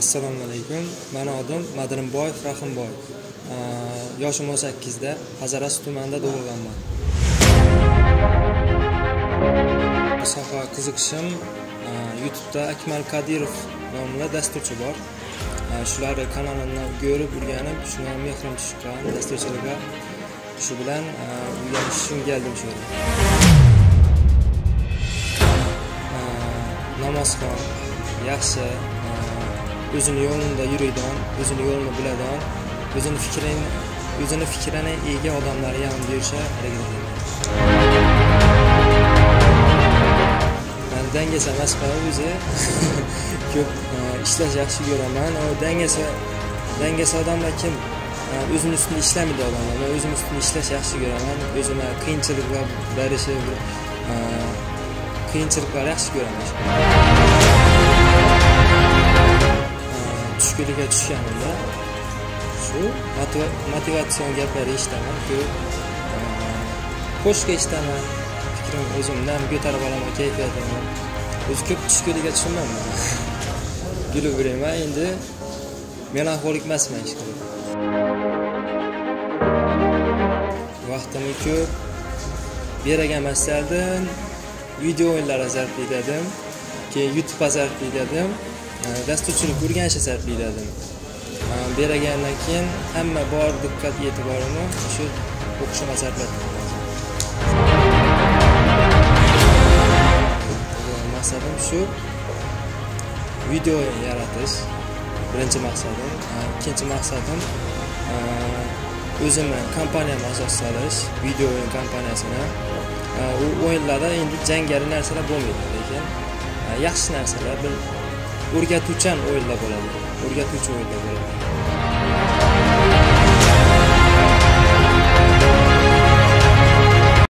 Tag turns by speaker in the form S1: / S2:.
S1: assalomu alaykum. Mani odim madrimboyev rahimboy yoshim o'n sakkizda hazorasp tumanida tug'ilganman soha qiziqishim youtubeda akmal kadirov nomli dasturchi bor. Shularni kanalini ko'rib o'rganib shunga mehrim tushgan dasturchilikka shu bilan o'rganish uchun keldim shu yerga namozxon yaxshi o'zini yo'lida yuradigan o'zini yo'lini biladigan o'zini fikrini o'zini fikrini ega odamlar yonida yurishga harakat qilaman man dangasa emasman o'zi ko'p ishlash yaxshi ko'raman dangasa dangasa odamlar kim? O'zini ustida ishlamaydi odamlar man o'zim ustida ishlash yaxshi ko'raman o'zimga qiyinchiliklar berishi qiyinchiliklar yaxshi ko'raman tushkunlikka tushganimda shu motivatsion gaplar eshitaman ko'p qo'shiq eshitaman fikrim o'zimdan ko'tarib olaman kayfiyatimni o'zi ko'p tushkunlikka tushunmayman kulib yurayman endi melanxolik emasman hech qachon vaqtimni ko'p. Beragan masaldan video o'yinlarga sarflaydim keyin youtubega sarflaydim dasturchilik o'rganishga sarflaydim beragandan keyin hamma bor diqqat e'tiborini shu o'qishimga sarfladim. Maqsadim shu video yaratish birinchi maqsadim. Ikkinchi maqsadim o'zimni kompaniyamni asos solish video o'yin kompaniyasini. U o'yinlarda endi jangari narsalar bo'lmaydi lekin yaxshi narsalar bir o'rgatuvchan o'yinda bo'ladi. O'rgatuvchi o'yinda bo'ladi.